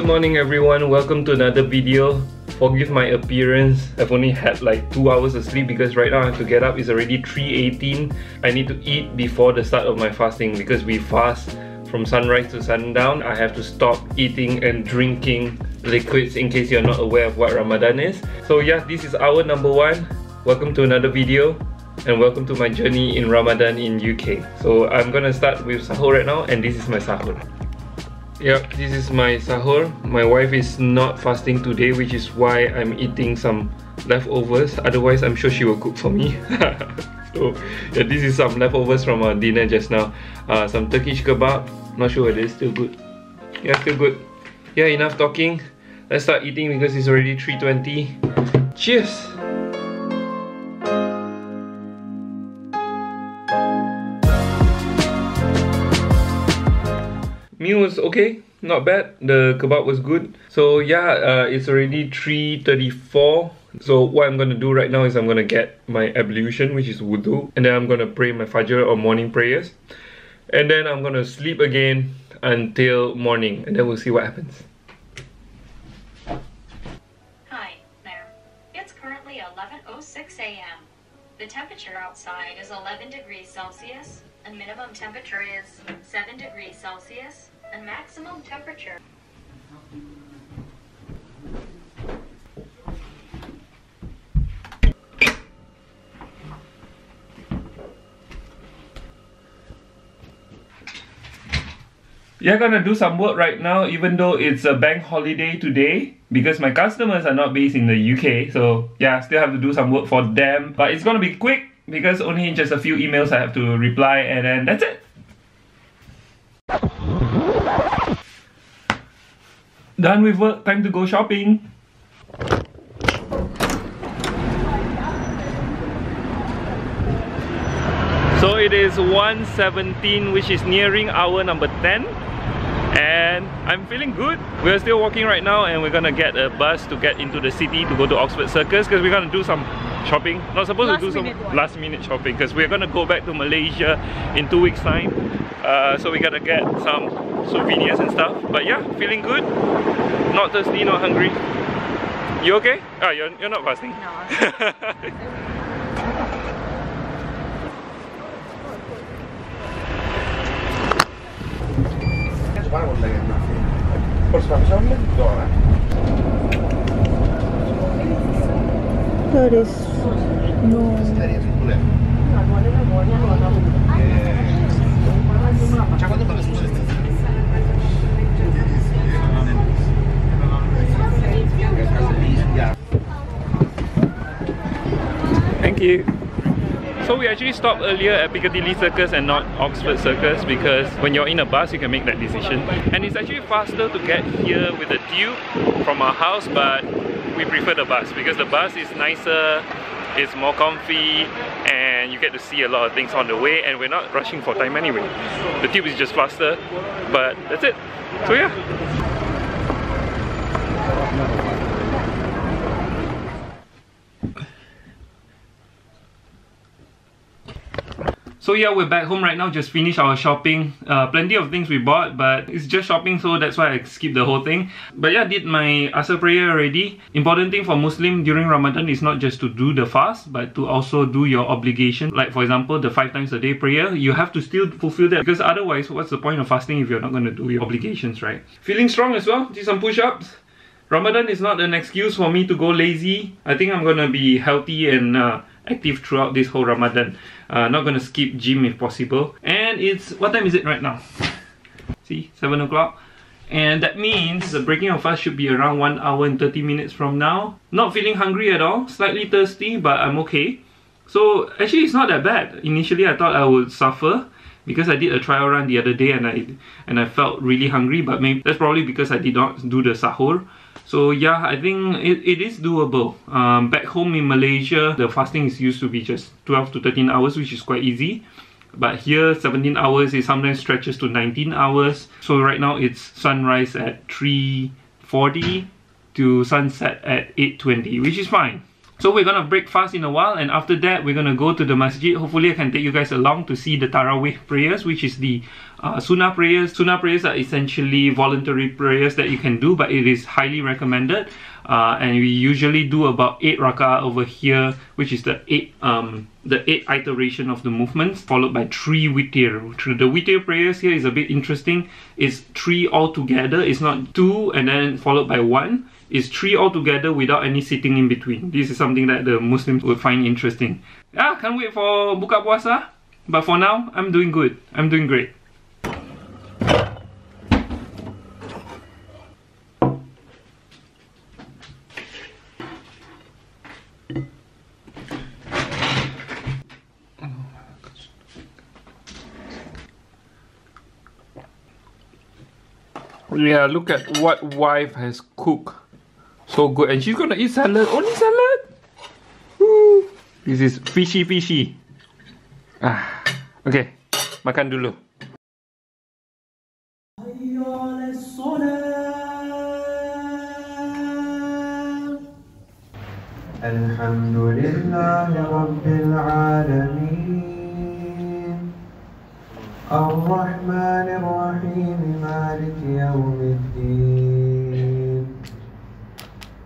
Good morning everyone, welcome to another video. Forgive my appearance, I've only had like 2 hours of sleep because right now I have to get up, it's already 3.18. I need to eat before the start of my fasting because we fast from sunrise to sundown. I have to stop eating and drinking liquids in case you're not aware of what Ramadan is. So yeah, this is our number one. Welcome to another video and welcome to my journey in Ramadan in UK. So I'm gonna start with sahur right now and this is my sahur. Yep, this is my sahur. My wife is not fasting today, which is why I'm eating some leftovers. Otherwise, I'm sure she will cook for me. so, yeah, this is some leftovers from our dinner just now. Uh, some Turkish kebab. Not sure whether it's still good. Yeah, still good. Yeah, enough talking. Let's start eating because it's already 3.20. Cheers! Meal was okay not bad. The kebab was good. So yeah uh, it's already 3.34 so what I'm gonna do right now is I'm gonna get my ablution which is wudu and then I'm gonna pray my fajr or morning prayers. And then I'm gonna sleep again until morning and then we'll see what happens The temperature outside is 11 degrees Celsius and minimum temperature is 7 degrees Celsius and maximum temperature You're gonna do some work right now even though it's a bank holiday today because my customers are not based in the UK so yeah still have to do some work for them. But it's gonna be quick because only just a few emails I have to reply and then that's it. Done with work, time to go shopping. So it is 1.17 which is nearing hour number 10 and I'm feeling good. We're still walking right now and we're gonna get a bus to get into the city to go to Oxford Circus because we're gonna do some shopping. Not supposed last to do some one. last minute shopping because we're gonna go back to Malaysia in two weeks time. Uh, so we gotta get some souvenirs and stuff. But yeah, feeling good. Not thirsty, not hungry. You okay? Ah, you're, you're not fasting? Guarda Flores. No. So we actually stopped earlier at Piccadilly Circus and not Oxford Circus because when you're in a bus you can make that decision. And it's actually faster to get here with the tube from our house but we prefer the bus because the bus is nicer, it's more comfy and you get to see a lot of things on the way and we're not rushing for time anyway. The tube is just faster but that's it. So yeah. So yeah, we're back home right now, just finished our shopping. Uh, plenty of things we bought, but it's just shopping, so that's why I skipped the whole thing. But yeah, did my Asr prayer already. Important thing for Muslim during Ramadan is not just to do the fast, but to also do your obligation. Like for example, the five times a day prayer, you have to still fulfill that because otherwise, what's the point of fasting if you're not going to do your obligations, right? Feeling strong as well, did some push-ups. Ramadan is not an excuse for me to go lazy. I think I'm gonna be healthy and uh, active throughout this whole Ramadan. Uh, not gonna skip gym if possible. And it's what time is it right now? See, seven o'clock. And that means the breaking of fast should be around 1 hour and 30 minutes from now. Not feeling hungry at all, slightly thirsty, but I'm okay. So actually it's not that bad. Initially I thought I would suffer because I did a trial run the other day and I and I felt really hungry but maybe that's probably because I did not do the sahur. So yeah, I think it, it is doable. Um, back home in Malaysia, the fasting is used to be just 12 to 13 hours which is quite easy. But here 17 hours it sometimes stretches to 19 hours. So right now it's sunrise at 3.40 to sunset at 8.20 which is fine. So we're gonna break fast in a while, and after that, we're gonna go to the masjid. Hopefully, I can take you guys along to see the Tarawih prayers, which is the uh, Sunnah prayers. Sunnah prayers are essentially voluntary prayers that you can do, but it is highly recommended. Uh, and we usually do about eight rakah over here, which is the eight um the eight iteration of the movements, followed by three witir. The witir prayers here is a bit interesting. It's three all together. It's not two and then followed by one is three altogether without any sitting in between. This is something that the Muslims would find interesting. Yeah, can't wait for buka puasa. But for now, I'm doing good. I'm doing great. Yeah, look at what wife has cooked. So good. And she's gonna eat salad. Only salad? Woo. This is fishy fishy. Ah. Okay. Makan dulu. الحمد لله رب العالمين الرحمن الرحيم مالك يوم الدين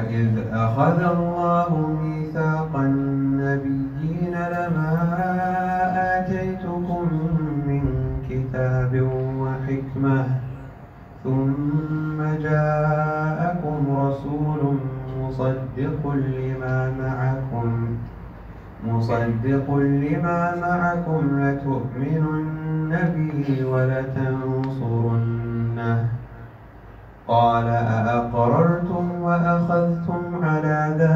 وإذ أخذ الله ميثاق النبيين لما آتيتكم من كتاب وحكمة ثم جاءكم رسول مصدق لما معكم مصدق لما معكم لتؤمنن به ولتنصرنه. قال أأقررتم اتخذتم على ذلك